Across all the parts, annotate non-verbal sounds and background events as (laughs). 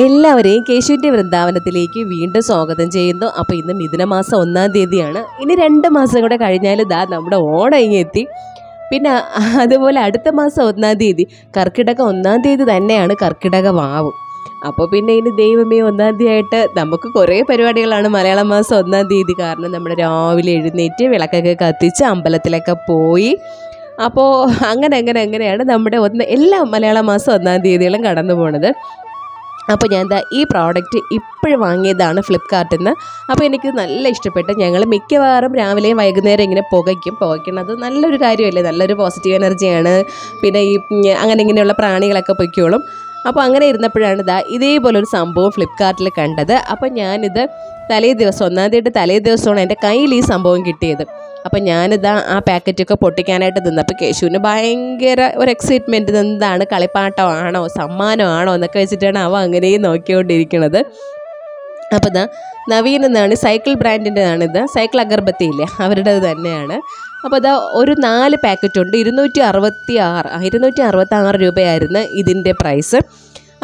എല്ലാവരെയും കേശുവിന്റെ വൃന്ദാവനത്തിലേക്ക് വീണ്ടും സ്വാഗതം ചെയ്യുന്നു. അപ്പോൾ ഇന്ന് മിഥുനമാസം ഒന്നാം തീയതിയാണ്. ഇനി രണ്ട് മാസം കൂടെ കഴിഞ്ഞാൽ ദാ നമ്മുടെ ഓണം ഇങ്ങ് എത്തി. പിന്നെ അതുപോലെ അടുത്ത മാസം ഒന്നാം തീയതി കർക്കിടക ഒന്നാം തീയതി തന്നെയാണ് കർക്കിടക വാവ് അപ്പോൾ പിന്നെ ഇനി ദൈവമേ ഒന്നാം തീയതി ആയിട്ട് നമുക്ക് കുറേ പരിപാടികളാണ് മലയാള മാസം ഒന്നാം തീയതി. കാരണം നമ്മൾ രാവിലെ എഴുന്നേറ്റ് വിളക്കൊക്കെ കത്തിച്ച് അമ്പലത്തിലൊക്കെ പോയി. അപ്പോൾ അങ്ങനെ അങ്ങനെ അങ്ങനെയാണ് നമ്മുടെ ഒന്ന് എല്ലാ മലയാള മാസം ഒന്നാം തീയതികളും കടന്നു പോണത് അപ്പോൾ ഞാൻ എന്താ ഈ പ്രോഡക്റ്റ് ഇപ്പോഴും വാങ്ങിയതാണ് ഫ്ലിപ്കാർട്ടിൽ നിന്ന് അപ്പോൾ എനിക്ക് നല്ല ഇഷ്ടപ്പെട്ടു. ഞങ്ങൾ മിക്കവാറും രാവിലെയും വൈകുന്നേരം ഇങ്ങനെ പുകയ്ക്കും. പുകയ്ക്കുന്നത് നല്ലൊരു കാര്യമല്ലേ? നല്ലൊരു പോസിറ്റീവ് എനർജിയാണ് പിന്നെ ഈ അങ്ങനെ ഇങ്ങനെയുള്ള പ്രാണികളൊക്കെ പൊയ്ക്കോളും. അപ്പോൾ അങ്ങനെ ഇരുന്നപ്പോഴാണ് ഇതാ ഇതേപോലൊരു സംഭവം ഫ്ലിപ്കാർട്ടിൽ കണ്ടത്. അപ്പോൾ ഞാനിത് തലേ ദിവസം ഒന്നാം തീയതി തലേ ദിവസമാണ് എന്റെ കയ്യിൽ ഈ സംഭവം കിട്ടിയത്. അപ്പം ഞാനിതാ ആ പാക്കറ്റൊക്കെ പൊട്ടിക്കാനായിട്ട് നിന്നപ്പോൾ കേശുവിന് ഭയങ്കര ഒരു എക്സൈറ്റ്മെന്റ് എന്താണ്? കളിപ്പാട്ടമാണോ? സമ്മാനമാണോ? എന്നൊക്കെ വെച്ചിട്ടാണ് അവ അങ്ങനെയും നോക്കിക്കൊണ്ടിരിക്കുന്നത് അപ്പോൾ ഇതാ നവീൻ എന്നാണ് സൈക്കിൾ ബ്രാൻഡിന്റെതാണിത് സൈക്കിൾ അഗർബത്തി ഇല്ലേ? അവരുടേത് തന്നെയാണ്. അപ്പോൾ അതാ ഒരു നാല് പാക്കറ്റുണ്ട് ഇരുന്നൂറ്റി അറുപത്തി ആറ് ഇരുന്നൂറ്റി അറുപത്തി ആറ് രൂപയായിരുന്നു ഇതിന്റെ പ്രൈസ്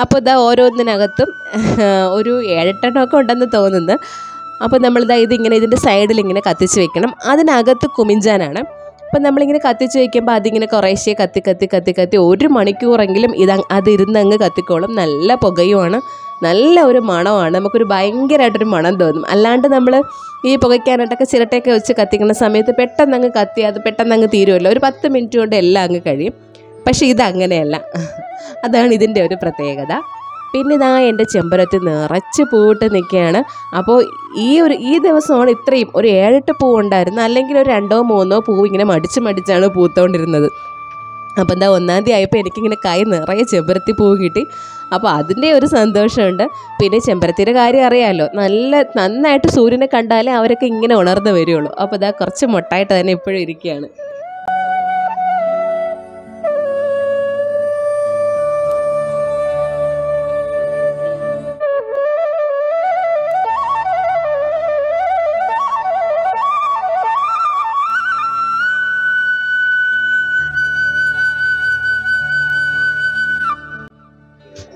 അപ്പോൾ ഇതാ ഓരോന്നിനകത്തും ഒരു ഏഴെട്ടെണ്ണമൊക്കെ ഉണ്ടെന്ന് തോന്നുന്നു. അപ്പോൾ നമ്മളിതാ ഇതിങ്ങനെ ഇതിന്റെ സൈഡിൽ ഇങ്ങനെ കത്തിച്ച് വെക്കണം. അതിനകത്ത് കുമിഞ്ചാനാണ്. അപ്പം നമ്മളിങ്ങനെ കത്തിച്ച് വയ്ക്കുമ്പോൾ അതിങ്ങനെ കുറേശ്ശേ കത്തി കത്തി കത്തി കത്തി ഒരു മണിക്കൂറെങ്കിലും ഇത് അതിരുന്ന് അങ്ങ് കത്തിക്കോളും. നല്ല പുകയുമാണ്. നല്ല ഒരു മണമാണ്. നമുക്കൊരു ഭയങ്കരമായിട്ടൊരു മണം തോന്നും. അല്ലാണ്ട് നമ്മൾ ഈ പുകയ്ക്കാനായിട്ടൊക്കെ ചിരട്ടയൊക്കെ വെച്ച് കത്തിക്കുന്ന സമയത്ത് പെട്ടെന്ന് അങ്ങ് കത്തി അത് പെട്ടെന്ന് അങ്ങ് തീരുമല്ലോ ഒരു പത്ത് മിനിറ്റ് കൊണ്ട് എല്ലാം അങ്ങ് കഴിയും. പക്ഷേ ഇത് അങ്ങനെയല്ല അതാണ് ഇതിന്റെ ഒരു പ്രത്യേകത. പിന്നെ ഇതാ എന്റെ ചെമ്പരത്തി നിറച്ച് പൂവിട്ട് നിൽക്കുകയാണ്. അപ്പോൾ ഈ ഒരു ഈ ദിവസമാണ് ഇത്രയും ഒരു ഏഴെട്ട് പൂ ഉണ്ടായിരുന്നു അല്ലെങ്കിൽ ഒരു രണ്ടോ മൂന്നോ പൂ ഇങ്ങനെ മടിച്ച് മടിച്ചാണ് പൂത്തോണ്ടിരുന്നത്. അപ്പോൾ എന്താ ഒന്നാം തീയതി ആയപ്പോൾ എനിക്കിങ്ങനെ കൈ നിറയെ ചെമ്പരത്തി പൂ കിട്ടി. അപ്പോൾ അതിന്റെ ഒരു സന്തോഷമുണ്ട്. പിന്നെ ചെമ്പരത്തിയുടെ കാര്യം അറിയാമല്ലോ നല്ല നന്നായിട്ട് സൂര്യനെ കണ്ടാലേ അവരൊക്കെ ഇങ്ങനെ ഉണർന്ന് വരികയുള്ളൂ അപ്പോൾ ഇതാ കുറച്ച് മൊട്ടായിട്ട് തന്നെ ഇപ്പോഴും ഇരിക്കുകയാണ്.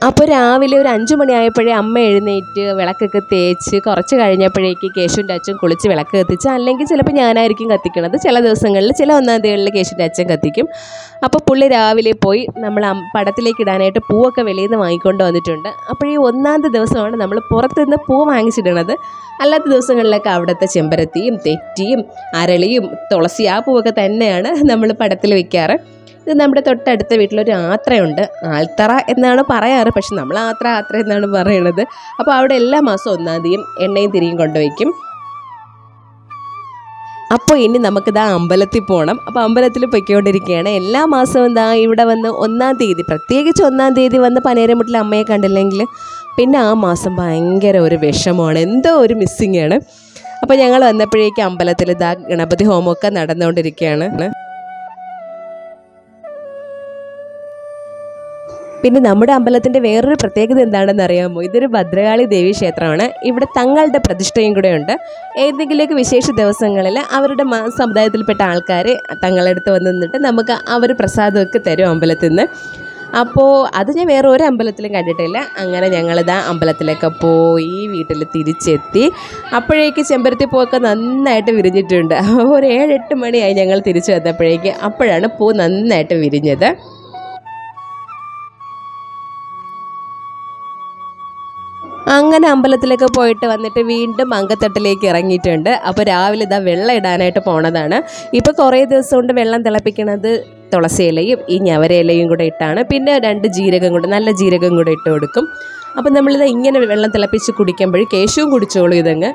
അപ്പോൾ രാവിലെ ഒരു അഞ്ച് മണിയായപ്പോഴേ അമ്മ എഴുന്നേറ്റ് വിളക്കൊക്കെ തേച്ച് കുറച്ച് കഴിഞ്ഞപ്പോഴേക്ക് കേശുവിന്റെ അച്ഛൻ കുളിച്ച് വിളക്ക് കത്തിച്ച് അല്ലെങ്കിൽ ചിലപ്പോൾ ഞാനായിരിക്കും കത്തിക്കണത്. ചില ദിവസങ്ങളിൽ ചില ഒന്നാം തീയതികളിൽ കേശുവിന്റെ അച്ഛൻ കത്തിക്കും. അപ്പോൾ പുള്ളി രാവിലെ പോയി നമ്മൾ പടത്തിലേക്ക് ഇടാനായിട്ട് പൂവൊക്കെ വെളിയിൽ നിന്ന് വാങ്ങിക്കൊണ്ട് വന്നിട്ടുണ്ട്. അപ്പോൾ ഈ ഒന്നാമത്തെ ദിവസമാണ് നമ്മൾ പുറത്തുനിന്ന് പൂ വാങ്ങിച്ചിടണത് അല്ലാത്ത ദിവസങ്ങളിലൊക്കെ അവിടുത്തെ ചെമ്പരത്തിയും തെറ്റിയും അരളിയും തുളസി ആ പൂവൊക്കെ തന്നെയാണ് നമ്മൾ പടത്തിൽ വെക്കാറ്. ഇത് നമ്മുടെ തൊട്ടടുത്ത വീട്ടിലൊരു ആത്രയുണ്ട് ആൽത്തറ എന്നാണ് പറയാറ്. പക്ഷെ നമ്മൾ ആത്ര ആത്ര എന്നാണ് പറയണത്. അപ്പോൾ അവിടെ എല്ലാ മാസവും ഒന്നാം തീയതിയും എണ്ണയും തിരിയും കൊണ്ടുവയ്ക്കും. അപ്പോൾ ഇനി നമുക്ക് നമുക്കിതാ അമ്പലത്തിൽ പോകണം അപ്പോൾ അമ്പലത്തിൽ പൊയ്ക്കൊണ്ടിരിക്കുകയാണ്. എല്ലാ മാസവും ദാ ഇവിടെ വന്ന് ഒന്നാം തീയതി പ്രത്യേകിച്ച് ഒന്നാം തീയതി വന്ന് പനേരമുട്ടിൽ അമ്മയെ കണ്ടില്ലെങ്കിൽ പിന്നെ ആ മാസം ഭയങ്കര ഒരു വിഷമമാണ്. എന്തോ ഒരു മിസ്സിങ്ങാണ് അപ്പോൾ ഞങ്ങൾ വന്നപ്പോഴേക്കും അമ്പലത്തിൽ ഇതാ ഗണപതി ഹോമമൊക്കെ നടന്നുകൊണ്ടിരിക്കുകയാണ്. പിന്നെ നമ്മുടെ അമ്പലത്തിന്റെ വേറൊരു പ്രത്യേകത എന്താണെന്ന് അറിയാമോ? ഇതൊരു ഭദ്രകാളി ദേവി ക്ഷേത്രമാണ്. ഇവിടെ തങ്ങളുടെ പ്രതിഷ്ഠയും കൂടെ ഉണ്ട്. ഏതെങ്കിലുമൊക്കെ വിശേഷ ദിവസങ്ങളിൽ അവരുടെ സമുദായത്തിൽപ്പെട്ട ആൾക്കാർ തങ്ങളുടെ അടുത്ത് വന്ന് നിന്നിട്ട് നമുക്ക് അവർ പ്രസാദമൊക്കെ തരും അമ്പലത്തിൽ നിന്ന് അപ്പോൾ അത് ഞാൻ വേറെ ഒരു അമ്പലത്തിലും കണ്ടിട്ടില്ല. അങ്ങനെ ഞങ്ങളിതാ അമ്പലത്തിലൊക്കെ പോയി വീട്ടിൽ തിരിച്ചെത്തി. അപ്പോഴേക്ക് ചെമ്പരത്തി പൂവൊക്കെ നന്നായിട്ട് വിരിഞ്ഞിട്ടുണ്ട്. ഒരു ഏഴെട്ട് മണിയായി ഞങ്ങൾ തിരിച്ചു വന്നപ്പോഴേക്ക് അപ്പോഴാണ് പൂ നന്നായിട്ട് വിരിഞ്ഞത്. അങ്ങനെ അമ്പലത്തിലേക്ക് പോയിട്ട് വന്നിട്ട് വീണ്ടും അങ്കത്തട്ടിലേക്ക് ഇറങ്ങിയിട്ടുണ്ട്. അപ്പോൾ രാവിലെ ഇതാ വെള്ളം ഇടാനായിട്ട് പോണതാണ്. ഇപ്പോൾ കുറേ ദിവസം കൊണ്ട് വെള്ളം തിളപ്പിക്കണത് തുളസി ഇലയും ഈ ഞവര ഇലയും കൂടെ ഇട്ടാണ്. പിന്നെ രണ്ട് ജീരകം കൂടെ നല്ല ജീരകം കൂടെ ഇട്ട് കൊടുക്കും. അപ്പം നമ്മളിത് ഇങ്ങനെ വെള്ളം തിളപ്പിച്ച് കുടിക്കുമ്പോൾ കേശവും കുടിച്ചോളൂ ഇതങ്ങ്.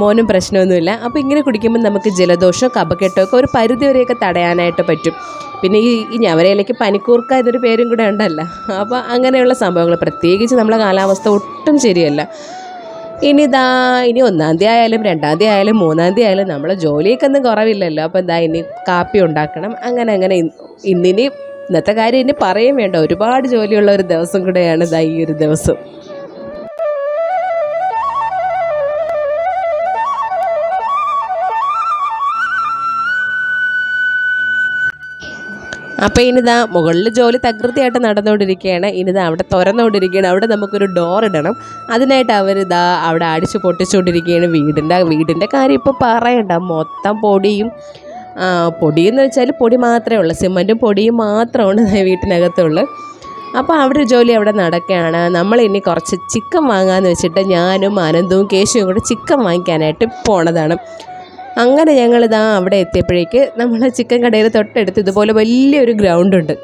മോനും പ്രശ്നമൊന്നുമില്ല. അപ്പോൾ ഇങ്ങനെ കുടിക്കുമ്പോൾ നമുക്ക് ജലദോഷം കപക്കെട്ടോ ഒക്കെ ഒരു പരിധി വരെയൊക്കെ തടയാനായിട്ട് പറ്റും. പിന്നെ ഈ ഈ ഞവരയിലേക്ക് പനിക്കൂർക്ക എന്നൊരു പേരും കൂടെ ഉണ്ടല്ലോ. അപ്പോൾ അങ്ങനെയുള്ള സംഭവങ്ങൾ പ്രത്യേകിച്ച് നമ്മളെ കാലാവസ്ഥ ഒട്ടും ശരിയല്ല. ഇനി ഇതാ ഇനി ഒന്നാം തീയതി ആയാലും രണ്ടാം തീയതി ആയാലും മൂന്നാം തീയതി ആയാലും നമ്മളെ ജോലിയൊക്കെ ഒന്നും കുറവില്ലല്ലോ. അപ്പോൾ എന്താ ഇനി കാപ്പി ഉണ്ടാക്കണം. അങ്ങനെ അങ്ങനെ ഇന്ന് ഇന്നിനി ഇന്നത്തെ കാര്യം ഇനി പറയും വേണ്ട. ഒരുപാട് ജോലിയുള്ള ഒരു ദിവസം കൂടെയാണ് ഇതാ ഈ ഒരു ദിവസം. അപ്പോൾ ഇനിതാ മുകളിൽ ജോലി തകൃതിയായിട്ട് നടന്നുകൊണ്ടിരിക്കുകയാണ്. ഇനിതാ അവിടെ തുറന്നുകൊണ്ടിരിക്കുകയാണ് അവിടെ നമുക്കൊരു ഡോർ ഇടണം. അതിനായിട്ട് അവരിതാ അവിടെ അടിച്ച് പൊട്ടിച്ചുകൊണ്ടിരിക്കുകയാണ് വീടിന്റെ വീടിന്റെ കാര്യം ഇപ്പോൾ പറയണ്ട. മൊത്തം പൊടിയും പൊടിയെന്ന് വെച്ചാൽ പൊടി മാത്രമേ ഉള്ളൂ. സിമന്റും പൊടിയും മാത്രമാണ് വീട്ടിനകത്തുള്ളൂ. അപ്പോൾ അവിടെ ജോലി അവിടെ നടക്കുകയാണ്. നമ്മൾ ഇനി കുറച്ച് ചിക്കൻ വാങ്ങാമെന്ന് വെച്ചിട്ട് ഞാനും ആനന്ദവും കേശുവും കൂടെ ചിക്കൻ വാങ്ങിക്കാനായിട്ട് പോണതാണ്. അങ്ങനെ ഞങ്ങളിതാ അവിടെ എത്തിയപ്പോഴേക്ക് നമ്മൾ ചിക്കൻ കടയിൽ തൊട്ടടുത്ത് ഇതുപോലെ വലിയൊരു ഗ്രൗണ്ടുണ്ട്.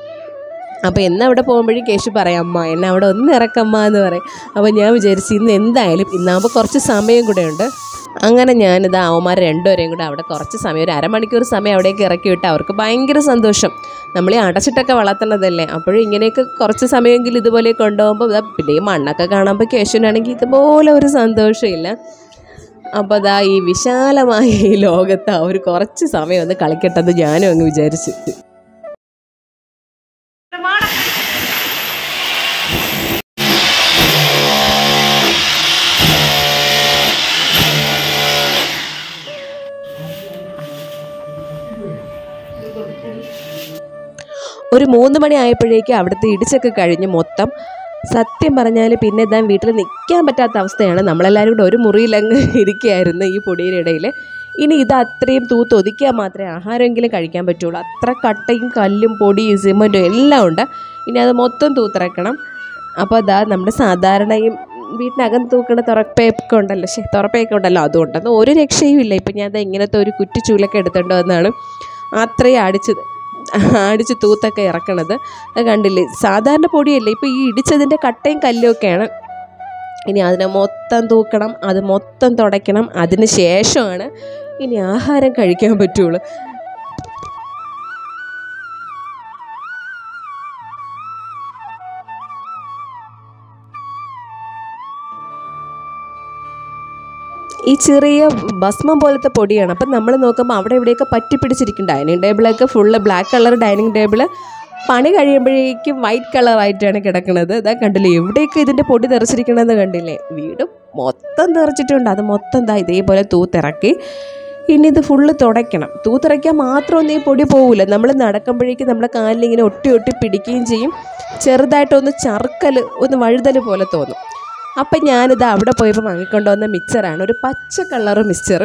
അപ്പോൾ എന്നെ അവിടെ പോകുമ്പോഴേക്കും കേശു പറയാം അമ്മ എന്നെ അവിടെ ഒന്ന് ഇറക്കമ്മ എന്ന് പറയും. അപ്പോൾ ഞാൻ വിചാരിച്ചു ഇന്ന് എന്തായാലും ഇന്നാകുമ്പോൾ കുറച്ച് സമയം കൂടെ ഉണ്ട്. അങ്ങനെ ഞാനിത് അവന്മാർ രണ്ടുപേരെയും കൂടെ അവിടെ കുറച്ച് സമയം ഒരു അരമണിക്കൂർ സമയം അവിടേക്ക് ഇറക്കി വിട്ട് അവർക്ക് ഭയങ്കര സന്തോഷം. നമ്മൾ ഈ അടച്ചിട്ടൊക്കെ വളർത്തണതല്ലേ അപ്പോഴും ഇങ്ങനെയൊക്കെ കുറച്ച് സമയമെങ്കിലും ഇതുപോലെ കൊണ്ടുപോകുമ്പോൾ പിന്നെ ഈ മണ്ണൊക്കെ കാണുമ്പോൾ കേശുവിനാണെങ്കിൽ ഇതുപോലെ ഒരു സന്തോഷമില്ല. അപ്പോൾ അതാ ഈ വിശാലമായ ഈ ലോകത്ത് അവർ കുറച്ച് സമയം ഒന്ന് കളിക്കട്ടെന്ന് ഞാനും അങ്ങ് വിചാരിച്ചു. ഒരു മൂന്ന് മണി ആയപ്പോഴേക്കും അവിടുത്തെ ഇടിച്ചൊക്കെ കഴിഞ്ഞ് മൊത്തം സത്യം പറഞ്ഞാൽ പിന്നെ ഇതാ വീട്ടിൽ നിൽക്കാൻ പറ്റാത്ത അവസ്ഥയാണ്. നമ്മളെല്ലാവരും കൂടെ ഒരു മുറിയിലങ്ങ് ഇരിക്കുകയായിരുന്നു ഈ പൊടിയുടെ ഇടയിൽ. ഇനി ഇത് അത്രയും തൂത്തൊതുക്കിയാൽ മാത്രമേ ആഹാരമെങ്കിലും കഴിക്കാൻ പറ്റുള്ളൂ. അത്ര കട്ടയും കല്ലും പൊടിയും സിമന്റും എല്ലാം ഉണ്ട്. ഇനി അത് മൊത്തം തൂത്തിറക്കണം. അപ്പോൾ അതാ നമ്മുടെ സാധാരണയും വീട്ടിനകം തൂക്കണ തുറപ്പയൊക്കെ ഉണ്ടല്ലോ. ശരി തുറപ്പയൊക്കെ ഉണ്ടല്ലോ. അതുകൊണ്ടൊന്നും ഒരു രക്ഷയും ഇല്ല ഇപ്പം ഞാൻ അത് ഇങ്ങനത്തെ ഒരു കുറ്റിച്ചൂലൊക്കെ എടുത്തുകൊണ്ട് വന്നാണ് അത്രയും അടിച്ച് അടിച്ച് തൂത്തൊക്കെ ഇറക്കണത്. അത് കണ്ടില്ലേ? സാധാരണ പൊടിയല്ലേ? ഇപ്പോൾ ഈ ഇടിച്ചതിന്റെ കട്ടയും കല്ലും ഒക്കെയാണ്. ഇനി അതിനെ മൊത്തം തൂക്കണം അത് മൊത്തം തുടയ്ക്കണം. അതിന് ശേഷമാണ് ഇനി ആഹാരം കഴിക്കാൻ പറ്റുള്ളൂ. ഈ ചെറിയ ഭസ്മം പോലത്തെ പൊടിയാണ്. അപ്പം നമ്മൾ നോക്കുമ്പോൾ അവിടെ ഇവിടെയൊക്കെ പറ്റി പിടിച്ചിരിക്കും dining ടേബിളൊക്കെ full black colour dining table. പണി കഴിയുമ്പോഴേക്കും വൈറ്റ് കളറായിട്ടാണ് കിടക്കുന്നത്. ഇതാ കണ്ടില്ലേ എവിടെയൊക്കെ ഇതിന്റെ പൊടി തെറിച്ചിരിക്കണമെന്ന് കണ്ടില്ലേ? വീട് മൊത്തം തെറിച്ചിട്ടുണ്ട് അത് മൊത്തം ദാ ഇതേപോലെ തൂത്തിറക്കി. ഇനി ഇത് ഫുള്ള് തുടയ്ക്കണം. തൂത്തിറക്കിയാൽ മാത്രമൊന്നും ഈ പൊടി പോകില്ല നമ്മൾ നടക്കുമ്പോഴേക്കും നമ്മുടെ കാലിൽ ഇങ്ങനെ ഒട്ടി ഒട്ടി പിടിക്കുകയും ചെയ്യും. ചെറുതായിട്ടൊന്ന് ചറുക്കൽ ഒന്ന് വഴുതൽ പോലെ തോന്നും. അപ്പം ഞാനിത് അവിടെ പോയപ്പോൾ വാങ്ങിക്കൊണ്ട് വന്ന മിക്സറാണ് ഒരു പച്ച കളർ മിക്സർ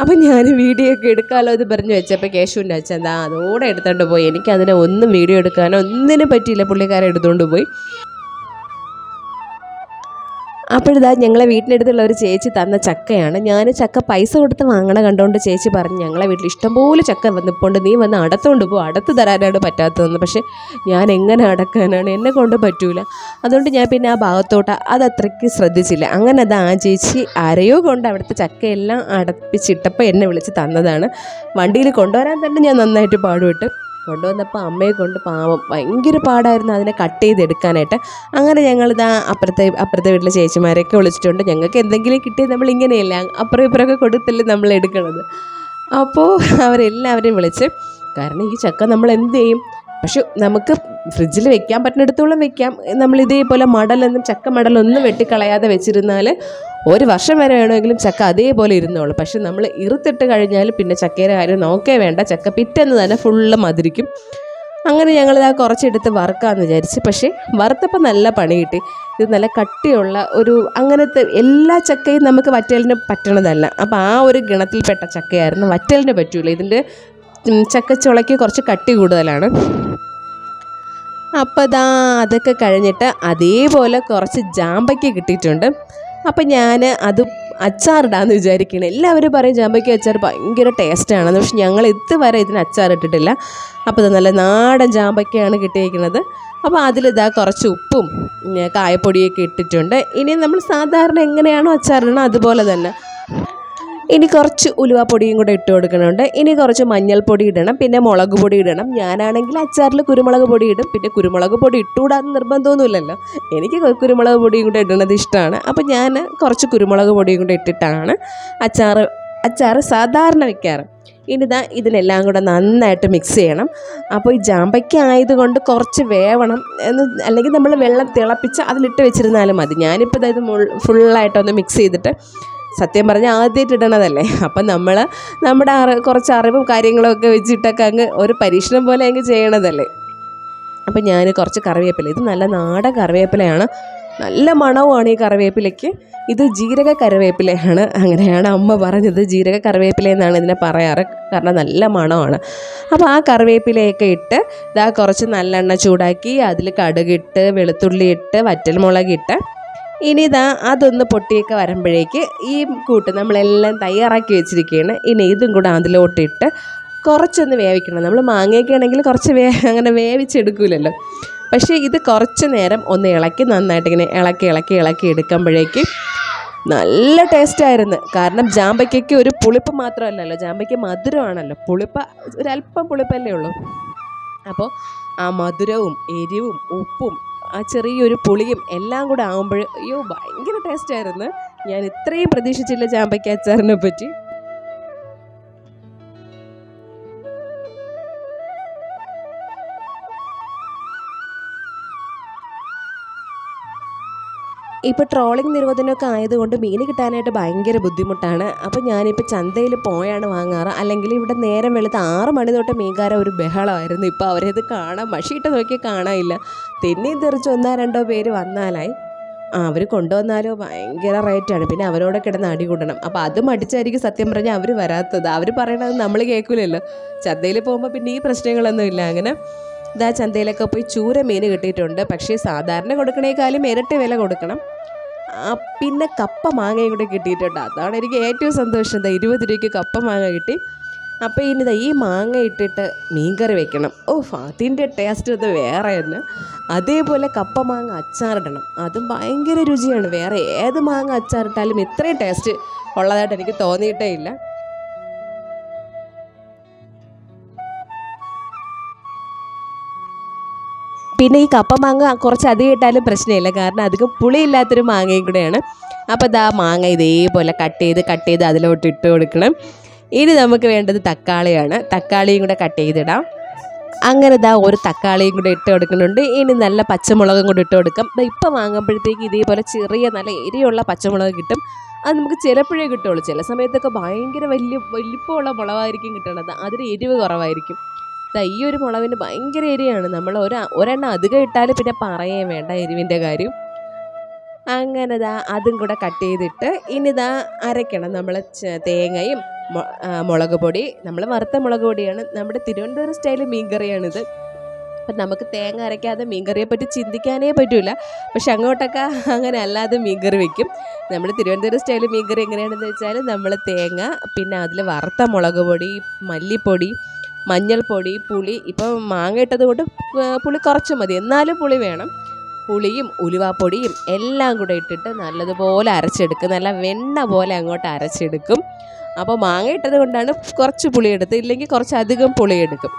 അപ്പം ഞാൻ വീഡിയോ ഒക്കെ എടുക്കാമല്ലോ എന്ന് പറഞ്ഞ് വെച്ചപ്പോൾ കേശുവിന്റെ അച്ഛൻ എന്താ അതോടെ എടുത്തോണ്ട് പോയി. എനിക്കതിനെ ഒന്നും വീഡിയോ എടുക്കാനോ ഒന്നിനും പറ്റിയില്ല. പുള്ളിക്കാരെ എടുത്തുകൊണ്ട് പോയി. അപ്പോഴിതാ ഞങ്ങളെ വീട്ടിനടുത്തുള്ള ഒരു ചേച്ചി തന്ന ചക്കയാണ്. ഞാൻ ചക്ക പൈസ കൊടുത്ത് വാങ്ങണ കണ്ടുകൊണ്ട് ചേച്ചി പറഞ്ഞു ഞങ്ങളെ വീട്ടിൽ ഇഷ്ടംപോലെ ചക്ക വന്നിപ്പോണ്ട് നീ വന്ന് അടത്തുകൊണ്ട് പോകും അടത്ത് തരാനാണ് പറ്റാത്തതെന്ന്. പക്ഷേ ഞാൻ എങ്ങനെ അടക്കാനാണ്? എന്നെ കൊണ്ട് പറ്റൂല. അതുകൊണ്ട് ഞാൻ പിന്നെ ആ ഭാഗത്തോട്ട് അത് അത്രയ്ക്ക് ശ്രദ്ധിച്ചില്ല. അങ്ങനെ അത് ആ ചേച്ചി ആരെയോ കൊണ്ട് അവിടുത്തെ ചക്കയെല്ലാം അടപ്പിച്ചിട്ടപ്പോൾ എന്നെ വിളിച്ച് തന്നതാണ്. വണ്ടിയിൽ കൊണ്ടുവരാൻ തന്നെ ഞാൻ നന്നായിട്ട് പാടുപെട്ട്. കൊണ്ടുവന്നപ്പോൾ അമ്മയെ കൊണ്ട് പാവം ഭയങ്കര പാടായിരുന്നു അതിനെ കട്ട് ചെയ്തെടുക്കാനായിട്ട്. അങ്ങനെ ഞങ്ങളിതാ അപ്പുറത്തെ അപ്പുറത്തെ വീട്ടിലെ ചേച്ചിമാരെയൊക്കെ വിളിച്ചിട്ടുണ്ട്. ഞങ്ങൾക്ക് എന്തെങ്കിലും കിട്ടിയത് നമ്മൾ ഇങ്ങനെയല്ല അപ്പുറം ഇപ്പുറമൊക്കെ കൊടുത്തല്ലേ നമ്മൾ എടുക്കണത് അപ്പോൾ അവരെല്ലാവരെയും വിളിച്ച് കാരണം ഈ ചക്ക നമ്മൾ എന്ത് ചെയ്യും? പക്ഷെ നമുക്ക് ഫ്രിഡ്ജിൽ വെക്കാൻ പറ്റുന്നിടത്തോളം വെക്കാം. നമ്മൾ ഇതേപോലെ മടലൊന്നും ചക്ക മടലൊന്നും വെട്ടിക്കളയാതെ വെച്ചിരുന്നാൽ ഒരു വർഷം വരെ വേണമെങ്കിലും ചക്ക അതേപോലെ ഇരുന്നോളൂ. പക്ഷെ നമ്മൾ ഇറുത്തിട്ട് കഴിഞ്ഞാൽ പിന്നെ ചക്കയുടെ കാര്യം നോക്കേ വേണ്ട. ചക്ക പിറ്റേന്ന് തന്നെ ഫുള്ള് മതിരിക്കും അങ്ങനെ ഞങ്ങളിത് ആ കുറച്ചെടുത്ത് വറുക്കാമെന്ന് വിചാരിച്ച്. പക്ഷേ വറുത്തപ്പോൾ നല്ല പണി കിട്ടി. ഇത് നല്ല കട്ടിയുള്ള ഒരു അങ്ങനത്തെ എല്ലാ ചക്കയും നമുക്ക് വറ്റലിന് പറ്റണതല്ല. അപ്പോൾ ആ ഒരു ഗണത്തിൽപ്പെട്ട ചക്കയായിരുന്നു. വറ്റലിന് പറ്റൂല. ഇതിന്റെ ചക്കച്ചുളയ്ക്ക് കുറച്ച് കട്ടി കൂടുതലാണ്. അപ്പോൾ ദാ അതൊക്കെ കഴിഞ്ഞിട്ട് അതേപോലെ കുറച്ച് ജാമ്പയ്ക്ക കിട്ടിയിട്ടുണ്ട്. അപ്പം ഞാൻ അത് അച്ചാറിടാന്ന് വിചാരിക്കണം. എല്ലാവരും പറയും ജാമ്പയ്ക്ക അച്ചാർ ഭയങ്കര ടേസ്റ്റാണെന്ന് പക്ഷെ ഞങ്ങൾ ഇതുവരെ ഇതിന് അച്ചാർ ഇട്ടിട്ടില്ല. അപ്പോൾ നല്ല നാടൻ ജാമ്പയ്ക്കയാണ് കിട്ടിയിരിക്കുന്നത്. അപ്പോൾ അതിലിതാ കുറച്ച് ഉപ്പും കായപ്പൊടിയൊക്കെ ഇട്ടിട്ടുണ്ട്. ഇനി നമ്മൾ സാധാരണ എങ്ങനെയാണോ അച്ചാറിടണം അതുപോലെ തന്നെ. ഇനി കുറച്ച് ഉലുവാപ്പൊടിയും കൂടെ ഇട്ട് കൊടുക്കണുണ്ട്. ഇനി കുറച്ച് മഞ്ഞൾപ്പൊടി ഇടണം. പിന്നെ മുളക് പൊടി ഇടണം. ഞാനാണെങ്കിൽ അച്ചാറിൽ കുരുമുളക് പൊടി ഇടും. പിന്നെ കുരുമുളക് പൊടി ഇട്ടുകൂടാന്ന് നിർബന്ധമൊന്നുമില്ലല്ലോ. എനിക്ക് കുരുമുളക് പൊടിയും കൂടെ ഇടുന്നത് ഇഷ്ടമാണ്. അപ്പോൾ ഞാൻ കുറച്ച് കുരുമുളക് പൊടിയും കൂടെ ഇട്ടിട്ടാണ് അച്ചാറ് അച്ചാറ് സാധാരണ വെക്കാറ്. ഇനി ഇതാ ഇതിനെല്ലാം കൂടെ നന്നായിട്ട് മിക്സ് ചെയ്യണം. അപ്പോൾ ഈ ജാമ്പയ്ക്ക ആയതുകൊണ്ട് കുറച്ച് വേവണം എന്ന് അല്ലെങ്കിൽ നമ്മൾ വെള്ളം തിളപ്പിച്ച് അതിലിട്ട് വെച്ചിരുന്നാലും മതി. ഞാനിപ്പോൾ ഇതായത് ഫുള്ളായിട്ടൊന്ന് മിക്സ് ചെയ്തിട്ട് സത്യം പറഞ്ഞാൽ ആദ്യമായിട്ട് ഇടണതല്ലേ? അപ്പം നമ്മൾ നമ്മുടെ അറി കുറച്ച് അറിവും കാര്യങ്ങളൊക്കെ വെച്ചിട്ടൊക്കെ അങ്ങ് ഒരു പരീക്ഷണം പോലെ അങ്ങ് ചെയ്യണതല്ലേ? അപ്പം ഞാൻ കുറച്ച് കറിവേപ്പില ഇത് നല്ല നാടൻ കറിവേപ്പിലയാണ്. നല്ല മണവുമാണ് ഈ കറിവേപ്പിലയ്ക്ക്. ഇത് ജീരക കറിവേപ്പിലയാണ്. അങ്ങനെയാണ് അമ്മ പറഞ്ഞത് ജീരക കറിവേപ്പില എന്നാണ് ഇതിനെ പറയാറ്. കാരണം നല്ല മണമാണ്. അപ്പോൾ ആ കറിവേപ്പിലയൊക്കെ ഇട്ട് ഇതാ കുറച്ച് നല്ലെണ്ണ ചൂടാക്കി അതിൽ കടുകിട്ട് വെളുത്തുള്ളി ഇട്ട് വറ്റൽമുളകിട്ട് ഇനി ഇതാ അതൊന്ന് പൊട്ടിയൊക്കെ വരുമ്പോഴേക്ക് ഈ കൂട്ട് നമ്മളെല്ലാം തയ്യാറാക്കി വെച്ചിരിക്കുകയാണ്. ഇനി ഇതും കൂടെ അതിലോട്ടിട്ട് കുറച്ചൊന്ന് വേവിക്കണം. നമ്മൾ മാങ്ങയൊക്കെ ആണെങ്കിൽ കുറച്ച് വേ (laughs) അങ്ങനെ വേവിച്ചെടുക്കില്ലല്ലോ പക്ഷേ ഇത് കുറച്ച് നേരം ഒന്ന് ഇളക്കി നന്നായിട്ട് ഇങ്ങനെ ഇളക്കി ഇളക്കി ഇളക്കി എടുക്കുമ്പോഴേക്ക് നല്ല ടേസ്റ്റായിരുന്നു കാരണം ജാമ്പയ്ക്കൊക്കെ ഒരു പുളിപ്പ് മാത്രമല്ലല്ലോ. ജാമ്പയ്ക്ക് മധുരമാണല്ലോ. പുളിപ്പ് ഒരല്പം പുളിപ്പല്ലേ ഉള്ളൂ. അപ്പോൾ ആ മധുരവും എരിവും ഉപ്പും ആ ചെറിയൊരു പുളിയും എല്ലാം കൂടെ ആകുമ്പോൾ അയ്യോ ഭയങ്കര ടേസ്റ്റായിരുന്നു ഞാൻ ഇത്രയും പ്രതീക്ഷിച്ചില്ല ചാമ്പയ്ക്ക അച്ചാറിനെ പറ്റി. ഇപ്പോൾ ട്രോളിംഗ് നിരോധനമൊക്കെ ആയതുകൊണ്ട് മീൻ കിട്ടാനായിട്ട് ഭയങ്കര ബുദ്ധിമുട്ടാണ്. അപ്പോൾ ഞാനിപ്പോൾ ചന്തയിൽ പോയാണ് വാങ്ങാറ്. അല്ലെങ്കിൽ ഇവിടെ നേരം വെളുത്ത് ആറ് മണി തൊട്ട് മീൻകാര ഒരു ബഹളമായിരുന്നു. ഇപ്പോൾ അവരത് കാണാൻ മഷിയിട്ട് നോക്കി കാണാനില്ല. തെന്നി തെറിച്ച് ഒന്നോ രണ്ടോ പേര് വന്നാലായി. ആ അവർ കൊണ്ടുവന്നാലോ ഭയങ്കര റേറ്റാണ് പിന്നെ അവരോട് കിടന്ന് അടി കൂടണം. അപ്പോൾ അത് മടിച്ചായിരിക്കും സത്യം പറഞ്ഞാൽ അവർ വരാത്തത്. അവർ പറയണത് നമ്മൾ കേൾക്കില്ലല്ലോ ചന്തയിൽ പോകുമ്പോൾ പിന്നെ ഈ പ്രശ്നങ്ങളൊന്നും ഇല്ല. അങ്ങനെ ഇതാ ചന്തയിലൊക്കെ പോയി ചൂര മീൻ കിട്ടിയിട്ടുണ്ട്. പക്ഷേ സാധാരണ കൊടുക്കണേക്കാളും ഇരട്ടി വില കൊടുക്കണം. പിന്നെ കപ്പ മാങ്ങയും കൂടെ കിട്ടിയിട്ടുണ്ട്. അതാണ് എനിക്ക് ഏറ്റവും സന്തോഷം. എന്താ ഇരുപത് രൂപയ്ക്ക് കപ്പ മാങ്ങ കിട്ടി. അപ്പോൾ ഇനി ഈ മാങ്ങ ഇട്ടിട്ട് മീൻകറി വെക്കണം. ഓ അതിന്റെ ടേസ്റ്റ് അത് വേറെ തന്നെ അതേപോലെ കപ്പ മാങ്ങ അച്ചാറിടണം. അതും ഭയങ്കര രുചിയാണ്. വേറെ ഏത് മാങ്ങ അച്ചാറിട്ടാലും ഇത്രയും ടേസ്റ്റ് ഉള്ളതായിട്ട് എനിക്ക് തോന്നിയിട്ടേ ഇല്ല. പിന്നെ ഈ കപ്പ മാങ്ങ കുറച്ച് അധികം ഇട്ടാലും പ്രശ്നമില്ല. കാരണം അധികം പുളിയില്ലാത്തൊരു മാങ്ങയും കൂടെയാണ്. അപ്പോൾ ഇതാ മാങ്ങ ഇതേപോലെ കട്ട് ചെയ്ത് കട്ട് ചെയ്ത് അതിലോട്ട് ഇട്ട് കൊടുക്കണം. ഇനി നമുക്ക് വേണ്ടത് തക്കാളിയാണ്. തക്കാളിയും കൂടെ കട്ട് ചെയ്തിടാം. അങ്ങനെ ഇതാ ഒരു തക്കാളിയും കൂടെ ഇട്ട് കൊടുക്കുന്നുണ്ട്. ഇനി നല്ല പച്ചമുളകും കൂടെ ഇട്ട് കൊടുക്കാം. ഇപ്പം വാങ്ങുമ്പോഴത്തേക്ക് ഇതേപോലെ ചെറിയ നല്ല എരിയുള്ള പച്ചമുളക് കിട്ടും. അത് നമുക്ക് ചിലപ്പോഴേ കിട്ടുള്ളൂ ചില സമയത്തൊക്കെ ഭയങ്കര വലിയ വലിപ്പമുള്ള മുളകായിരിക്കും കിട്ടണത്. അതിന് എരിവ് കുറവായിരിക്കും. ദാ ഈ ഒരു മുളവിന് ഭയങ്കര എരിയാണ്. നമ്മൾ ഒരു ഒരെണ്ണം അധികം ഇട്ടാൽ പിന്നെ പറയേ വേണ്ട എരിവിന്റെ കാര്യം. അങ്ങനെ ദാ അതും കൂടെ കട്ട് ചെയ്തിട്ട് ഇനി ഇതാ അരയ്ക്കണം നമ്മൾ തേങ്ങയും മുളക് പൊടി. നമ്മൾ വറുത്ത മുളക് പൊടിയാണ്. നമ്മുടെ തിരുവനന്തപുരം സ്റ്റൈൽ മീൻകറിയാണിത്. അപ്പം നമുക്ക് തേങ്ങ അരയ്ക്കാതെ മീൻകറിയെ പറ്റി ചിന്തിക്കാനേ പറ്റില്ല പക്ഷെ അങ്ങോട്ടൊക്കെ അങ്ങനെ അല്ലാതെ മീൻകറി വെക്കും. നമ്മൾ തിരുവനന്തപുരം സ്റ്റൈൽ മീൻകറി എങ്ങനെയാണെന്ന് വെച്ചാൽ നമ്മൾ തേങ്ങ പിന്നെ അതിൽ വറുത്ത മുളക് പൊടി മല്ലിപ്പൊടി മഞ്ഞൾപ്പൊടി പുളി ഇപ്പം മാങ്ങ ഇട്ടത് കൊണ്ട് പുളി കുറച്ച് മതി. എന്നാലും പുളി വേണം. പുളിയും ഉലുവാപ്പൊടിയും എല്ലാം കൂടെ ഇട്ടിട്ട് നല്ലതുപോലെ അരച്ചെടുക്കും. നല്ല വെണ്ണ പോലെ അങ്ങോട്ട് അരച്ചെടുക്കും. അപ്പോൾ മാങ്ങ ഇട്ടത് കൊണ്ടാണ് കുറച്ച് പുളി എടുത്ത് ഇല്ലെങ്കിൽ കുറച്ചധികം പുളി എടുക്കും.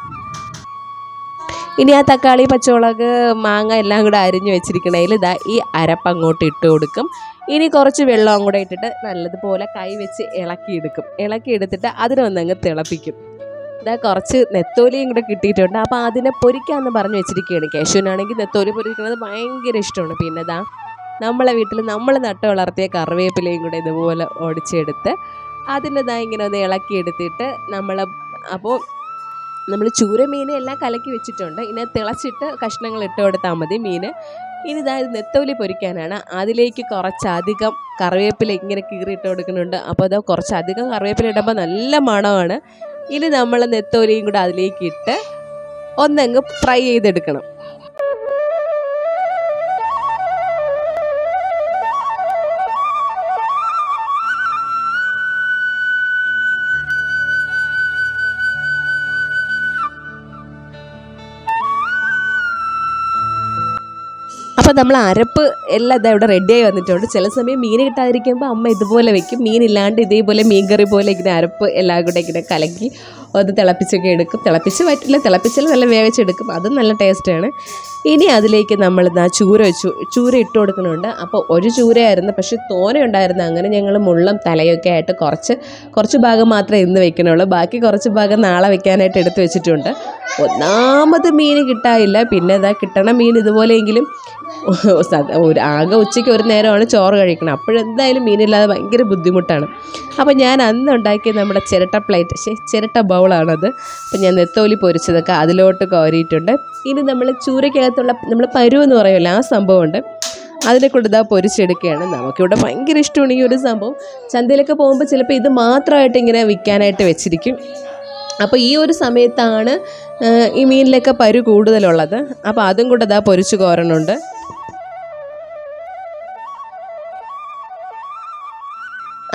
ഇനി ആ തക്കാളി പച്ചമുളക് മാങ്ങ എല്ലാം കൂടെ അരിഞ്ഞു വെച്ചിരിക്കണതിൽ ഇതാ ഈ അരപ്പ് അങ്ങോട്ട് ഇട്ട് കൊടുക്കും. ഇനി കുറച്ച് വെള്ളം കൂടെ ഇട്ടിട്ട് നല്ലതുപോലെ കൈ വെച്ച് ഇളക്കിയെടുക്കും. ഇളക്കിയെടുത്തിട്ട് അതിനൊന്നങ്ങ് തിളപ്പിക്കും. ഇതാ കുറച്ച് നെത്തോലിയും കൂടെ കിട്ടിയിട്ടുണ്ട്. അപ്പോൾ അതിനെ പൊരിക്കാമെന്ന് പറഞ്ഞു വെച്ചിരിക്കുകയാണ് കേശുവിനാണെങ്കിൽ നെത്തോലി പൊരിക്കുന്നത് ഭയങ്കര ഇഷ്ടമാണ്. പിന്നെ ഇതാ നമ്മളെ വീട്ടിൽ നമ്മൾ നട്ട് വളർത്തിയ കറിവേപ്പിലയും കൂടെ ഇതുപോലെ ഒടിച്ചെടുത്ത് അതിന്റെതാ ഇങ്ങനെ ഒന്ന് ഇളക്കിയെടുത്തിട്ട് നമ്മൾ അപ്പോൾ നമ്മൾ ചൂര മീൻ എല്ലാം കലക്കി വെച്ചിട്ടുണ്ട്. ഇനി തിളച്ചിട്ട് കഷ്ണങ്ങൾ ഇട്ട് കൊടുത്താൽ മതി മീൻ. ഇനി ഇതാ ഇത് നെത്തോലി പൊരിക്കാനാണ്. അതിലേക്ക് കുറച്ചധികം കറിവേപ്പില ഇങ്ങനെ കീറിയിട്ട് കൊടുക്കുന്നുണ്ട്. അപ്പോൾ അത് കുറച്ചധികം കറിവേപ്പില ഇടുമ്പോൾ നല്ല മണമാണ്. ഇനി നമ്മൾ നെത്തോലിയും കൂടെ അതിലേക്ക് ഇട്ട് ഒന്നങ്ങ് ഫ്രൈ ചെയ്തെടുക്കണം. അപ്പോൾ നമ്മൾ അരപ്പ് എല്ലാം ഇതാ ഇവിടെ റെഡിയായി വന്നിട്ടുണ്ട്. ചില സമയം മീൻ കിട്ടാതിരിക്കുമ്പോൾ അമ്മ ഇതുപോലെ വെക്കും. മീനില്ലാണ്ട് ഇതേപോലെ മീൻ കറി പോലെ ഇങ്ങനെ അരപ്പ് എല്ലാം കൂടെ ഇങ്ങനെ കലക്കി ഒന്ന് തിളപ്പിച്ചൊക്കെ എടുക്കും. തിളപ്പിച്ച് പറ്റില്ല തിളപ്പിച്ചാൽ നല്ല വേവിച്ചെടുക്കും അതും നല്ല ടേസ്റ്റാണ് ഇനി അതിലേക്ക് നമ്മൾ ആ ചൂര വെച്ചു. ചൂര ഇട്ട് കൊടുക്കുന്നുണ്ട്. അപ്പോൾ ഒരു ചൂരയായിരുന്നു. പക്ഷേ തോന ഉണ്ടായിരുന്നു. അങ്ങനെ ഞങ്ങൾ മുള്ളും തലയൊക്കെ ആയിട്ട് കുറച്ച് കുറച്ച് ഭാഗം മാത്രമേ ഇന്ന് വെക്കണുള്ളൂ ബാക്കി കുറച്ച് ഭാഗം നാളെ വെക്കാനായിട്ട് എടുത്ത് വെച്ചിട്ടുണ്ട്. ഒന്നാമത് മീൻ കിട്ടാനില്ല. പിന്നെ ഇതാ കിട്ടണ മീൻ ഇതുപോലെയെങ്കിലും ഒരു ആകെ ഉച്ചയ്ക്ക് ഒരു നേരമാണ് ചോറ് കഴിക്കണം അപ്പോഴെന്തായാലും മീനില്ലാതെ ഭയങ്കര ബുദ്ധിമുട്ടാണ്. അപ്പോൾ ഞാൻ അന്ന് ഉണ്ടാക്കിയ നമ്മുടെ ചിരട്ട പ്ലേറ്റ് ശേ ചിരട്ട ബൗളാണത്. അപ്പോൾ ഞാൻ നെത്തോലി പൊരിച്ചതൊക്കെ അതിലോട്ട് കോരിയിട്ടുണ്ട്. ഇനി നമ്മൾ ചൂരയ്ക്കകത്തുള്ള നമ്മൾ പരു എന്ന് പറയുമല്ലോ ആ സംഭവമുണ്ട്. അതിനെ കൊണ്ട് ഇതാ പൊരിച്ചെടുക്കുകയാണ്. നമുക്കിവിടെ ഭയങ്കര ഇഷ്ടമാണ് ഈ ഒരു സംഭവം. ചന്തയിലൊക്കെ പോകുമ്പോൾ ചിലപ്പോൾ ഇത് മാത്രമായിട്ട് ഇങ്ങനെ വിൽക്കാനായിട്ട് വെച്ചിരിക്കും. അപ്പോൾ ഈ ഒരു സമയത്താണ് ഈ മീനിലൊക്കെ പരു കൂടുതലുള്ളത്. അപ്പോൾ അതും കൂടെ ഇതാ പൊരിച്ച് കോരണുണ്ട്.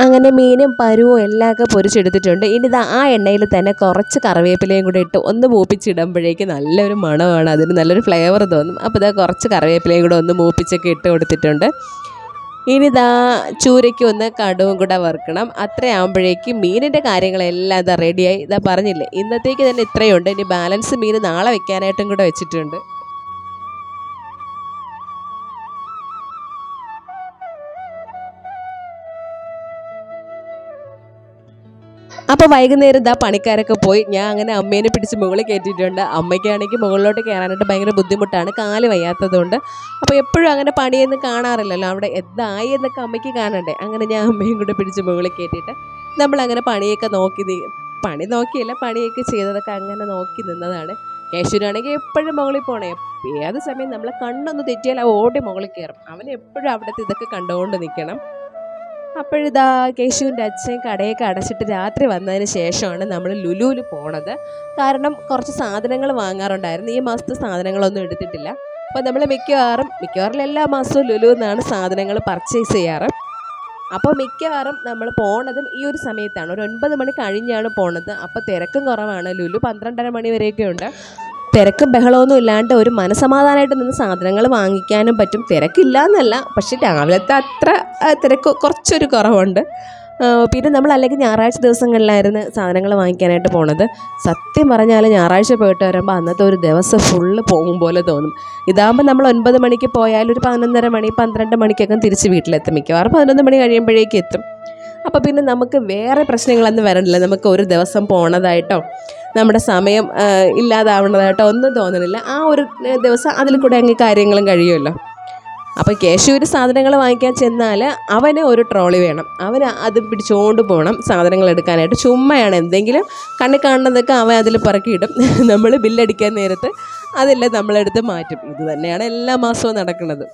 അങ്ങനെ മീനും പരുവും എല്ലാം ഒക്കെ പൊരിച്ചെടുത്തിട്ടുണ്ട്. ഇനി ഇതാ ആ എണ്ണയിൽ തന്നെ കുറച്ച് കറിവേപ്പിലയും കൂടെ ഇട്ട് ഒന്ന് മൂപ്പിച്ചിടുമ്പോഴേക്ക് നല്ലൊരു മണമാണ്. അതിന് നല്ലൊരു ഫ്ലേവർ തോന്നും. അപ്പോൾ ഇതാ കുറച്ച് കറിവേപ്പിലയും കൂടെ ഒന്ന് മൂപ്പിച്ചൊക്കെ ഇട്ട് കൊടുത്തിട്ടുണ്ട്. ഇനി ഇതാ ചൂരയ്ക്ക് ഒന്ന് കടുവും കൂടെ വറുക്കണം. അത്രയാകുമ്പോഴേക്കും മീനിന്റെ കാര്യങ്ങളെല്ലാം ഇതാ റെഡിയായി ഇതാ പറഞ്ഞില്ലേ ഇന്നത്തേക്ക് തന്നെ ഇത്രയുണ്ട്. ഇനി ബാലൻസ് മീൻ നാളെ വെക്കാനായിട്ടും കൂടെ വെച്ചിട്ടുണ്ട്. അപ്പോൾ വൈകുന്നേരം ഇതാ പണിക്കാരൊക്കെ പോയി. ഞാൻ അങ്ങനെ അമ്മേനെ പിടിച്ച് മുകളിൽ കയറ്റിയിട്ടുണ്ട്. അമ്മയ്ക്കാണെങ്കിൽ മുകളിലോട്ട് കയറാനായിട്ട് ഭയങ്കര ബുദ്ധിമുട്ടാണ്. കാൽ വയ്യാത്തതുകൊണ്ട്. അപ്പോൾ എപ്പോഴും അങ്ങനെ പണിയൊന്നും കാണാറില്ലല്ലോ. അവിടെ എന്തായി എന്നൊക്കെ അമ്മയ്ക്ക് കാണണ്ടേ. അങ്ങനെ ഞാൻ അമ്മയും കൂടെ പിടിച്ച് മുകളിൽ കയറ്റിയിട്ട് നമ്മളങ്ങനെ പണിയൊക്കെ നോക്കി പണി നോക്കിയല്ല പണിയൊക്കെ ചെയ്തതൊക്കെ അങ്ങനെ നോക്കി നിന്നതാണ്. കേശുരാണെങ്കിൽ എപ്പോഴും മുകളിൽ പോണേ. ഏത് സമയം നമ്മളെ കണ്ണൊന്ന് തെറ്റിയാൽ ഓടി മുകളിൽ കയറും. അവൻ എപ്പോഴും അവിടുത്തെ ഇതൊക്കെ കണ്ടുകൊണ്ട് നിൽക്കണം അപ്പോഴിതാ കേശുവിന്റെ അച്ഛൻ കടയൊക്കെ അടച്ചിട്ട് രാത്രി വന്നതിന് ശേഷമാണ് നമ്മൾ ലുലുവിൽ പോണത്. കാരണം കുറച്ച് സാധനങ്ങൾ വാങ്ങാറുണ്ടായിരുന്നു. ഈ മാസത്തെ സാധനങ്ങളൊന്നും എടുത്തിട്ടില്ല. അപ്പോൾ നമ്മൾ മിക്കവാറും മിക്കവാറും എല്ലാ മാസവും ലുലു നിന്നാണ് സാധനങ്ങൾ പർച്ചേസ് ചെയ്യാറ്. അപ്പോൾ മിക്കവാറും നമ്മൾ പോണതും ഈ ഒരു സമയത്താണ്. ഒരു ഒൻപത് മണി കഴിഞ്ഞാണ് പോണത്. അപ്പോൾ തിരക്കും കുറവാണ്. ലുലു പന്ത്രണ്ടര മണി വരെയൊക്കെ ഉണ്ട്. തിരക്കും ബഹളമൊന്നും ഇല്ലാണ്ട് ഒരു മനസമാധാനമായിട്ട് നിന്ന് സാധനങ്ങൾ വാങ്ങിക്കാനും പറ്റും. തിരക്കില്ല എന്നല്ല പക്ഷെ രാവിലത്തെ അത്ര തിരക്ക് കുറച്ചൊരു കുറവുണ്ട്. പിന്നെ നമ്മൾ അല്ലെങ്കിൽ ഞായറാഴ്ച ദിവസങ്ങളിലായിരുന്നു സാധനങ്ങൾ വാങ്ങിക്കാനായിട്ട് പോണത്. സത്യം പറഞ്ഞാൽ ഞായറാഴ്ച പോയിട്ട് വരുമ്പോൾ അന്നത്തെ ഒരു ദിവസം ഫുള്ള് പോകും പോലെ തോന്നും. ഇതാകുമ്പോൾ നമ്മൾ ഒൻപത് മണിക്ക് പോയാൽ ഒരു പതിനൊന്നര മണി പന്ത്രണ്ട് മണിക്കൊക്കെ തിരിച്ച് വീട്ടിലെത്തും. മിക്കവാറും പതിനൊന്ന് മണി കഴിയുമ്പോഴേക്കും എത്തും. അപ്പോൾ പിന്നെ നമുക്ക് വേറെ പ്രശ്നങ്ങളൊന്നും വരണില്ല. നമുക്ക് ഒരു ദിവസം പോണതായിട്ടോ നമ്മുടെ സമയം ഇല്ലാതാവണതായിട്ടോ ഒന്നും തോന്നണില്ല. ആ ഒരു ദിവസം അതിൽ കൂടെ അങ്ങ് കാര്യങ്ങളും കഴിയുമല്ലോ. അപ്പോൾ കേശൂര് സാധനങ്ങൾ വാങ്ങിക്കാൻ ചെന്നാൽ അവന് ഒരു ട്രോളി വേണം. അവന് അത് പിടിച്ചുകൊണ്ട് പോകണം സാധനങ്ങൾ എടുക്കാനായിട്ട്. ചുമ്മയാണ് എന്തെങ്കിലും കണ്ണിൽ കാണുന്നതൊക്കെ അവൻ അതിൽ പറക്കിയിടും. നമ്മൾ ബില്ലടിക്കാൻ നേരത്ത് അതെല്ലാം നമ്മളെടുത്ത് മാറ്റും. ഇത് തന്നെയാണ് എല്ലാ മാസവും നടക്കുന്നത്.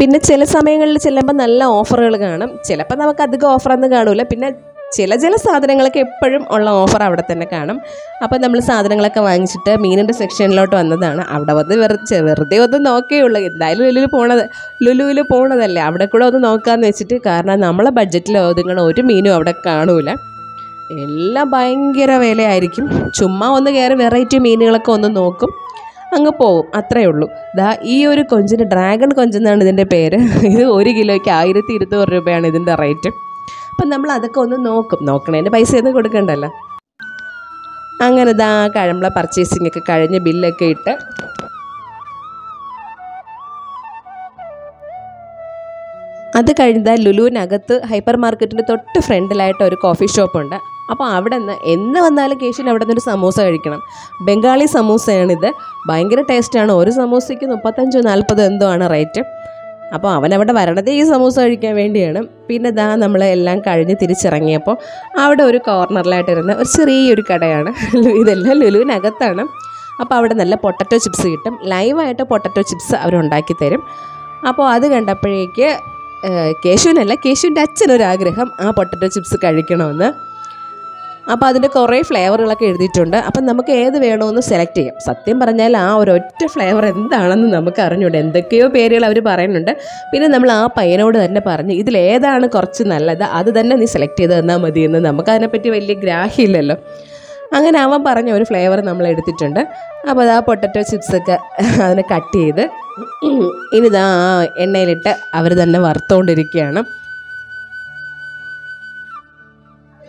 പിന്നെ ചില സമയങ്ങളിൽ ചെല്ലുമ്പോൾ നല്ല ഓഫറുകൾ കാണും. ചിലപ്പോൾ നമുക്ക് അധികം ഓഫറൊന്നും കാണൂല. പിന്നെ ചില ചില സാധനങ്ങളൊക്കെ എപ്പോഴും ഉള്ള ഓഫർ അവിടെ തന്നെ കാണും. അപ്പോൾ നമ്മൾ സാധനങ്ങളൊക്കെ വാങ്ങിച്ചിട്ട് മീനിന്റെ സെക്ഷനിലോട്ട് വന്നതാണ്. അവിടെ വന്ന് വെറുതെ വെറുതെ ഒന്ന് നോക്കേയുള്ളൂ എന്തായാലും ലുലുവിൽ പോണത് ലുലുവിൽ പോണതല്ലേ. അവിടെ കൂടെ ഒന്ന് നോക്കാമെന്ന് വെച്ചിട്ട് കാരണം നമ്മളെ ബഡ്ജറ്റിൽ ഒതുങ്ങണ ഒരു മീനും അവിടെ കാണൂല. എല്ലാം ഭയങ്കര വിലയായിരിക്കും. ചുമ്മാ ഒന്ന് കയറി വെറൈറ്റി മീനുകളൊക്കെ ഒന്ന് നോക്കും. അങ്ങ് പോവും. അത്രയേ ഉള്ളൂ. ദാ ഈ ഒരു കൊഞ്ചിന് ഡ്രാഗൺ കൊഞ്ചെന്നാണ് ഇതിന്റെ പേര്. (laughs) ഇത് ഒരു കിലോയ്ക്ക് ആയിരത്തി ഇരുന്നൂറ് രൂപയാണ് ഇതിന്റെ റേറ്റ്. അപ്പം നമ്മൾ അതൊക്കെ ഒന്ന് നോക്കും. നോക്കണേന്റെ പൈസ ഒന്നും കൊടുക്കണ്ടല്ലോ. അങ്ങനെ ദാ കഴമ്പള പർച്ചേസിംഗ് ഒക്കെ കഴിഞ്ഞ് ബില്ലൊക്കെ ഇട്ട്. അത് കഴിഞ്ഞാൽ ലുലുവിനകത്ത് ഹൈപ്പർ മാർക്കറ്റിന്റെ തൊട്ട് ഫ്രണ്ടിലായിട്ട് ഒരു കോഫി ഷോപ്പുണ്ട് അപ്പോൾ അവിടെ നിന്ന് എന്ന് വന്നാലും കേശുവിന് അവിടെ നിന്നൊരു സമൂസ കഴിക്കണം. ബംഗാളി സമൂസയാണിത്. ഭയങ്കര ടേസ്റ്റാണ് ഒരു സമൂസയ്ക്ക് മുപ്പത്തഞ്ചോ നാൽപ്പതോ എന്തോ ആണ് റേറ്റ് അപ്പോൾ അവൻ അവിടെ വരണതേ ഈ സമൂസ കഴിക്കാൻ വേണ്ടിയാണ്. പിന്നെ ദാ നമ്മൾ എല്ലാം കഴിഞ്ഞ് തിരിച്ചിറങ്ങിയപ്പോൾ അവിടെ ഒരു കോർണറിലായിട്ടിരുന്ന ഒരു ചെറിയൊരു കടയാണ്. ഇതെല്ലാം ലുലുവിനകത്താണ്. അപ്പോൾ അവിടെ നല്ല പൊട്ടറ്റോ ചിപ്സ് കിട്ടും. ലൈവായിട്ട് പൊട്ടറ്റോ ചിപ്സ് അവരുണ്ടാക്കി തരും. അപ്പോൾ അത് കണ്ടപ്പോഴേക്ക് കേശുവിനല്ല കേശുവിന്റെ അച്ഛനൊരാഗ്രഹം ആ പൊട്ടറ്റോ ചിപ്സ് കഴിക്കണമെന്ന്. അപ്പോൾ അതിന്റെ കുറേ ഫ്ലേവറുകളൊക്കെ എഴുതിയിട്ടുണ്ട്. അപ്പം നമുക്ക് ഏത് വേണമെന്ന് സെലക്ട് ചെയ്യാം. സത്യം പറഞ്ഞാൽ ആ ഒരൊറ്റ ഫ്ലേവർ എന്താണെന്ന് നമുക്ക് അറിഞ്ഞൂടെ. എന്തൊക്കെയോ പേരുകൾ അവർ പറയുന്നുണ്ട്. പിന്നെ നമ്മൾ ആ പയ്യനോട് തന്നെ പറഞ്ഞ് ഇതിലേതാണ് കുറച്ച് നല്ലത്? അത് തന്നെ നീ സെലക്ട് ചെയ്ത് തന്നാൽ മതി എന്ന്. നമുക്ക് അതിനെപ്പറ്റി വലിയ ഗ്രാഹ്യമില്ലല്ലോ അങ്ങനെ അവൻ പറഞ്ഞ ഒരു ഫ്ലേവർ നമ്മൾ എടുത്തിട്ടുണ്ട്. അപ്പോൾ അത് ആ പൊട്ടറ്റോ ചിപ്സൊക്കെ അതിനെ കട്ട് ചെയ്ത് ഇനിതാ എണ്ണയിലിട്ട് അവർ തന്നെ വറുത്തുകൊണ്ടിരിക്കുകയാണ്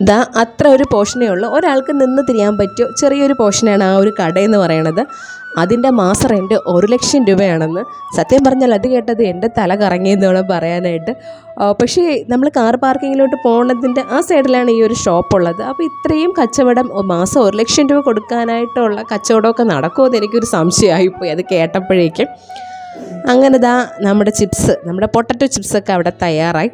ദാ അത്ര ഒരു പോഷനേ ഉള്ളൂ. ഒരാൾക്ക് നിന്ന് തിരിയാൻ പറ്റിയ? ചെറിയൊരു പോർഷനാണ് ആ ഒരു കടയെന്ന് പറയണത്. അതിന്റെ മാസ റെന്റ് ഒരു ലക്ഷം രൂപയാണെന്ന്. സത്യം പറഞ്ഞാൽ അത് കേട്ടത് എന്റെ തല കറങ്ങിയെന്ന് വേണം പറയാനായിട്ട്. പക്ഷേ നമ്മൾ കാർ പാർക്കിങ്ങിലോട്ട് പോകുന്നതിന്റെ ആ സൈഡിലാണ് ഈ ഒരു ഷോപ്പ് ഉള്ളത്. അപ്പോൾ ഇത്രയും കച്ചവടം മാസം ഒരു ലക്ഷം രൂപ കൊടുക്കാനായിട്ടുള്ള കച്ചവടമൊക്കെ നടക്കുമോ എന്ന് എനിക്കൊരു സംശയമായിപ്പോയി. അത് കേട്ടപ്പോഴേക്കും. അങ്ങനെ ദാ നമ്മുടെ ചിപ്സ് നമ്മുടെ പൊട്ടറ്റോ ചിപ്സൊക്കെ അവിടെ തയ്യാറായി.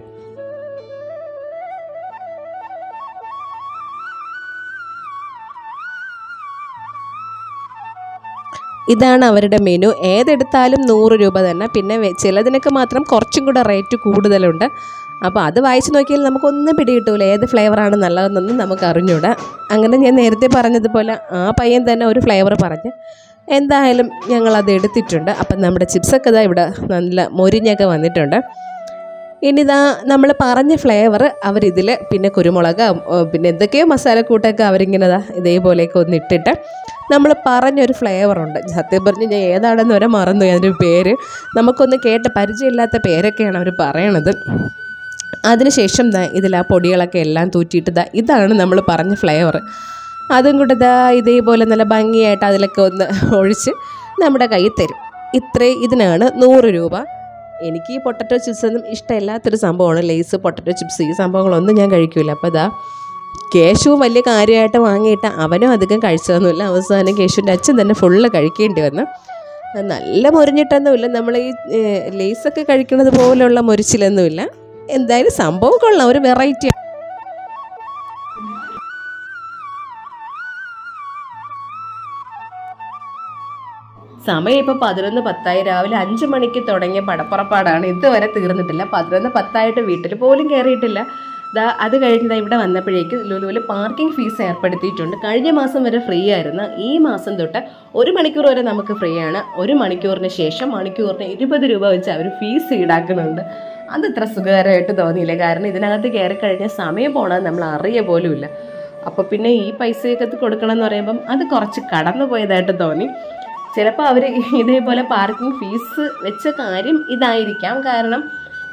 ഇതാണ് അവരുടെ മെനു ഏതെടുത്താലും നൂറ് രൂപ തന്നെ. പിന്നെ ചിലതിനൊക്കെ മാത്രം കുറച്ചും കൂടെ റേറ്റ് കൂടുതലുണ്ട്. അപ്പോൾ അത് വായിച്ച് നോക്കിയാൽ നമുക്കൊന്നും പിടികിട്ടൂല. ഏത് ഫ്ലേവറാണ് നല്ലതെന്നൊന്നും നമുക്ക് അറിഞ്ഞൂടാ. അങ്ങനെ ഞാൻ നേരത്തെ പറഞ്ഞതുപോലെ ആ പയ്യൻ തന്നെ ഒരു ഫ്ലേവർ പറഞ്ഞ്. എന്തായാലും ഞങ്ങളത് എടുത്തിട്ടുണ്ട്. അപ്പം നമ്മുടെ ചിപ്സൊക്കെ ഇതാ ഇവിടെ നല്ല മൊരിഞ്ഞൊക്കെ വന്നിട്ടുണ്ട്. ഇനി ഇതാ നമ്മൾ പറഞ്ഞ ഫ്ലേവർ അവരിതിൽ പിന്നെ കുരുമുളക് പിന്നെ എന്തൊക്കെയോ മസാലക്കൂട്ടൊക്കെ അവരിങ്ങനെ ഇതേപോലെയൊക്കെ ഒന്ന് ഇട്ടിട്ട് നമ്മൾ പറഞ്ഞൊരു ഫ്ലേവറുണ്ട് സത്യം പറഞ്ഞ് ഞാൻ ഏതാണെന്ന് വരെ മറന്നു അതിന്റെ പേര്. നമുക്കൊന്ന് കേട്ട പരിചയമില്ലാത്ത പേരൊക്കെയാണ് അവർ പറയണത്. അതിനുശേഷം ഇതിൽ ആ പൊടികളൊക്കെ എല്ലാം തൂറ്റിയിട്ട് ദാ ഇതാണ് നമ്മൾ പറഞ്ഞ ഫ്ലേവർ അതും കൂടെ ദാ ഇതേപോലെ നല്ല ഭംഗിയായിട്ട് അതിലൊക്കെ ഒന്ന് ഒഴിച്ച് നമ്മുടെ കയ്യിൽ തരും. ഇത്രേ ഇതിനാണ് നൂറ് രൂപ. എനിക്ക് ഈ പൊട്ടറ്റോ ചിപ്സ് ഒന്നും ഇഷ്ടമില്ലാത്തൊരു സംഭവമാണ്. ലേസ് പൊട്ടറ്റോ ചിപ്സ് ഈ സംഭവങ്ങളൊന്നും ഞാൻ കഴിക്കില്ല അപ്പോൾ ഇതാ കേശു വലിയ കാര്യമായിട്ട് വാങ്ങിയിട്ട് അവനും അധികം കഴിച്ചതൊന്നുമില്ല. അവസാനം കേശുവിന്റെ അച്ഛൻ തന്നെ ഫുള്ള് കഴിക്കേണ്ടി വന്നു. നല്ല മുറിഞ്ഞിട്ടൊന്നുമില്ല നമ്മൾ ഈ ലേസൊക്കെ കഴിക്കുന്നത് പോലെയുള്ള മുരിച്ചിലൊന്നുമില്ല. എന്തായാലും സംഭവം കൊള്ളാം. ഒരു വെറൈറ്റി സമയം ഇപ്പോൾ പതിനൊന്ന് പത്തായി. രാവിലെ അഞ്ച് മണിക്ക് തുടങ്ങിയ പടപ്പുറപ്പാടാണ്. ഇതുവരെ തീർന്നിട്ടില്ല. പതിനൊന്ന് പത്തായിട്ട് വീട്ടിൽ പോലും കയറിയിട്ടില്ല. ദാ അത് കഴിഞ്ഞ് ദാ ഇവിടെ വന്നപ്പോഴേക്ക് ലുലുവിൽ പാർക്കിംഗ് ഫീസ് ഏർപ്പെടുത്തിയിട്ടുണ്ട്. കഴിഞ്ഞ മാസം വരെ ഫ്രീ ആയിരുന്നു ഈ മാസം തൊട്ട് ഒരു മണിക്കൂർ വരെ നമുക്ക് ഫ്രീ ആണ്. ഒരു മണിക്കൂറിന് ശേഷം മണിക്കൂറിന് ഇരുപത് രൂപ വെച്ച് അവർ ഫീസ് ഈടാക്കുന്നുണ്ട്. അത് ഇത്ര സുഖകരമായിട്ട് തോന്നിയില്ല. കാരണം ഇതിനകത്ത് കയറി കഴിഞ്ഞ സമയം പോണത് നമ്മൾ അറിയ പോലുമില്ല അപ്പോൾ പിന്നെ ഈ പൈസയൊക്കെ കൊടുക്കണം എന്ന് പറയുമ്പം അത് കുറച്ച് കടന്നു പോയതായിട്ട് തോന്നി. ചിലപ്പോൾ അവർ ഇതേപോലെ പാർക്കിംഗ് ഫീസ് വെച്ച കാര്യം ഇതായിരിക്കാം. കാരണം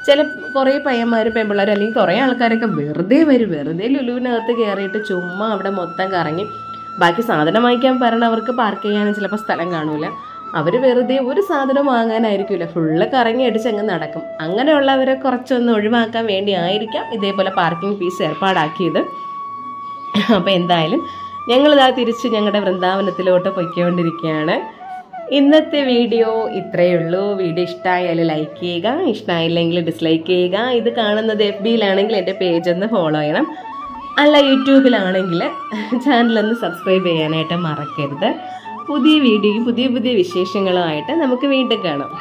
ചില കുറേ പയ്യന്മാർ പെമ്പിള്ളേർ അല്ലെങ്കിൽ കുറേ ആൾക്കാരൊക്കെ വെറുതെ വരും. വെറുതെ ലുലുവിനകത്ത് കയറിയിട്ട് ചുമ്മാ അവിടെ മൊത്തം കറങ്ങി. ബാക്കി സാധനം വാങ്ങിക്കാൻ പറഞ്ഞവർക്ക് പാർക്ക് ചെയ്യാനും ചിലപ്പോൾ സ്ഥലം കാണൂല. അവർ വെറുതെ ഒരു സാധനം വാങ്ങാനായിരിക്കില്ല ഫുള്ള് കറങ്ങി അടിച്ച് അങ്ങ് നടക്കും. അങ്ങനെയുള്ളവരെ കുറച്ചൊന്ന് ഒഴിവാക്കാൻ വേണ്ടി ആയിരിക്കാം ഇതേപോലെ പാർക്കിംഗ് ഫീസ് ഏർപ്പാടാക്കിയത്. അപ്പോൾ എന്തായാലും ഞങ്ങളിതാ തിരിച്ച് ഞങ്ങളുടെ വൃന്ദാവനത്തിലോട്ട് പൊയ്ക്കൊണ്ടിരിക്കുകയാണ്. ഇന്നത്തെ വീഡിയോ ഇത്രയേ ഉള്ളൂ വീഡിയോ ഇഷ്ടമായാൽ ലൈക്ക് ചെയ്യുക ഇഷ്ടമായില്ലെങ്കിൽ ഡിസ്ലൈക്ക് ചെയ്യുക. ഇത് കാണുന്നത് എഫ് ബിയിലാണെങ്കിൽ എന്റെ പേജ് ഒന്ന് ഫോളോ ചെയ്യണം. അല്ല യൂട്യൂബിലാണെങ്കിൽ ചാനലൊന്ന് സബ്സ്ക്രൈബ് ചെയ്യാനായിട്ട് മറക്കരുത്. പുതിയ വീഡിയോയും പുതിയ പുതിയ വിശേഷങ്ങളുമായിട്ട് നമുക്ക് വീണ്ടും കാണാം.